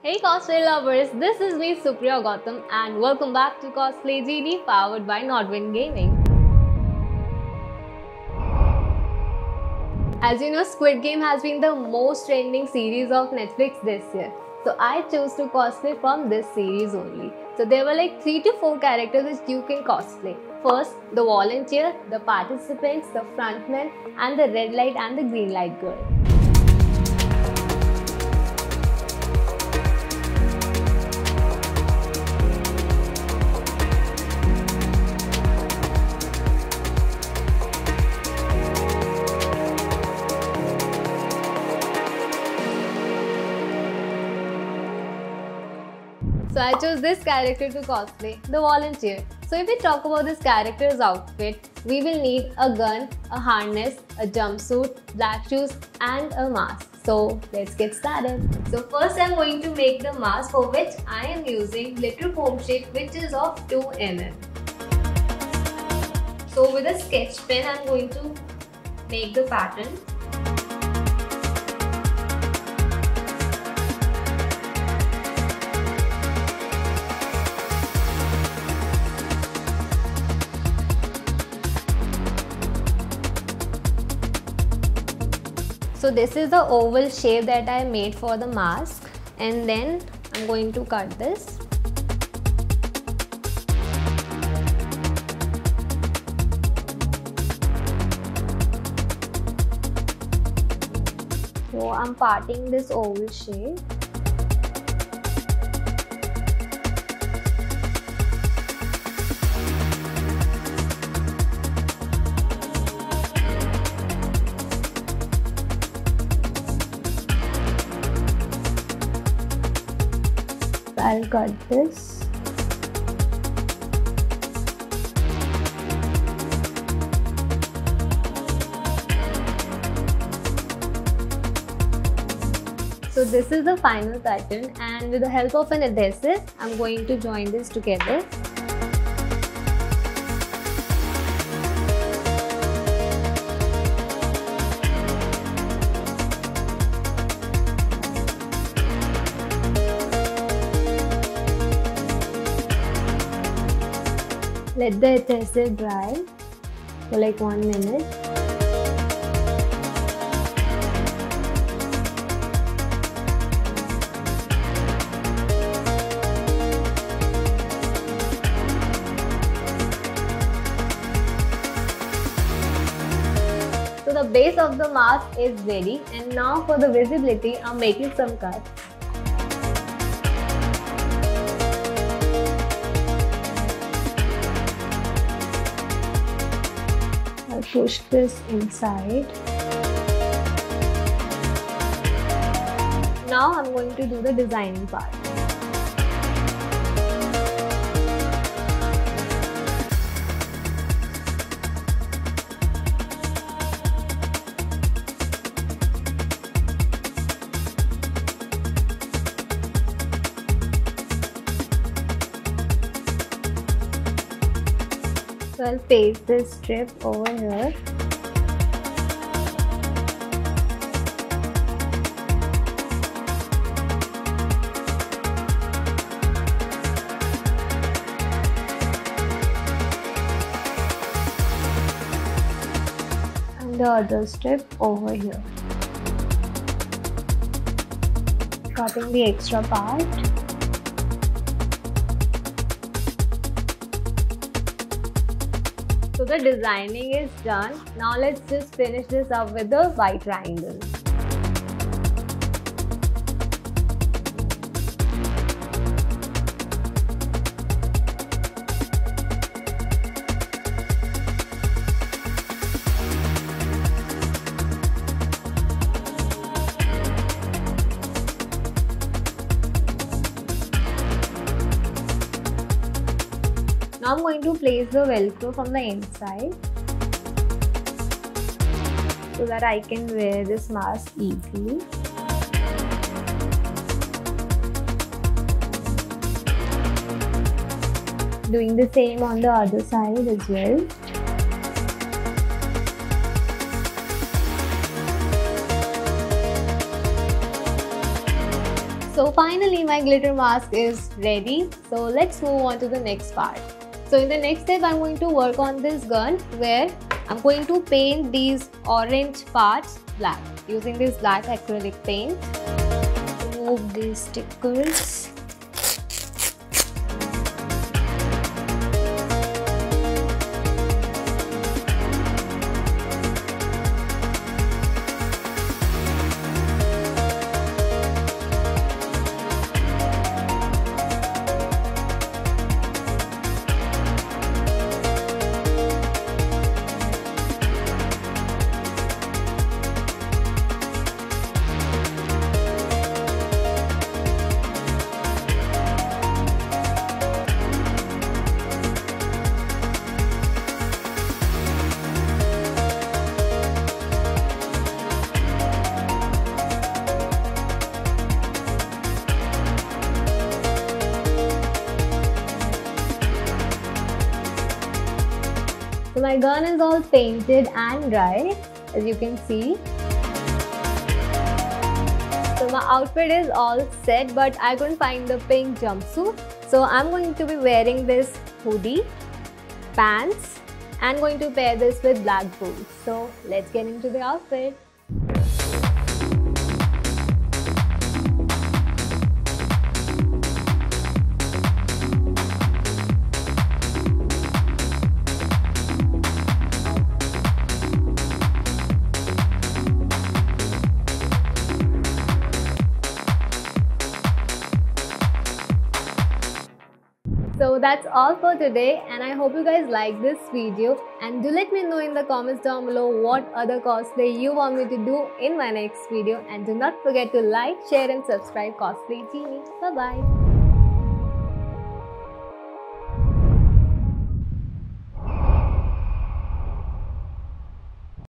Hey cosplay lovers, this is me Supriya Gautam and welcome back to Cosplay Genie powered by Nodwin Gaming. As you know, Squid Game has been the most trending series of Netflix this year. So I chose to cosplay from this series only. So there were like 3 to 4 characters which you can cosplay. First, the volunteer, the participants, the frontman and the red light and the green light girl. So I chose this character to cosplay, the volunteer. So if we talk about this character's outfit, we will need a gun, a harness, a jumpsuit, black shoes and a mask. So let's get started. So first I'm going to make the mask for which I am using glitter foam sheet which is of 2 mm. So with a sketch pen I'm going to make the pattern. So this is the oval shape that I made for the mask and then I'm going to cut this. So I'm parting this oval shape. I'll cut this. So this is the final pattern and with the help of an adhesive, I'm going to join this together. Let the adhesive dry for like one minute. So the base of the mask is ready and now for the visibility I'm making some cuts. Push this inside. Now I'm going to do the designing part. So I'll paste this strip over here. And the other strip over here. Cutting the extra part. The designing is done. Now let's just finish this up with the white triangle. I'm going to place the velcro from the inside so that I can wear this mask easily. Doing the same on the other side as well. So finally my glitter mask is ready. So let's move on to the next part. So in the next step, I'm going to work on this gun where I'm going to paint these orange parts black using this black acrylic paint. Remove these stickers. So my gun is all painted and dry as you can see. So my outfit is all set but I couldn't find the pink jumpsuit. So I'm going to be wearing this hoodie, pants and going to pair this with black boots. So let's get into the outfit. So that's all for today and I hope you guys like this video and do let me know in the comments down below what other cosplay you want me to do in my next video and do not forget to like, share and subscribe Cosplay Genie. Bye bye.